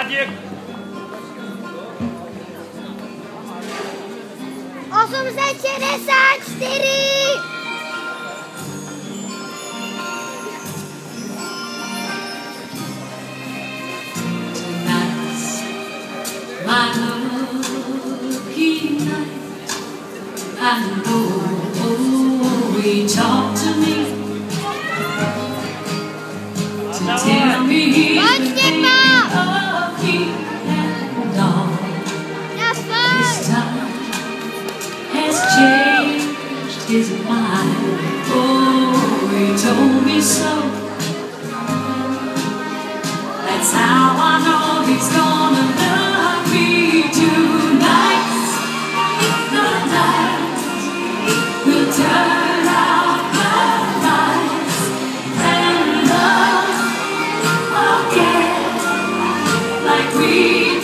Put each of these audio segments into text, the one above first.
Maciek! Osm set šedesát čtyři. Tonight's my lucky night. I know he talked his mind. Oh, he told me so. That's how I know he's gonna love me tonight. The night will turn out the lights and love again like we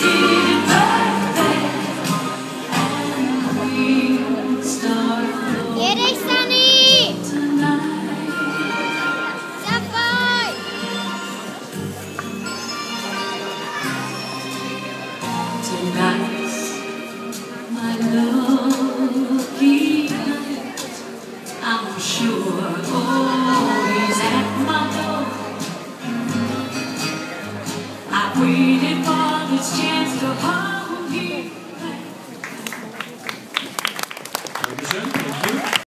did waited for this chance to hold him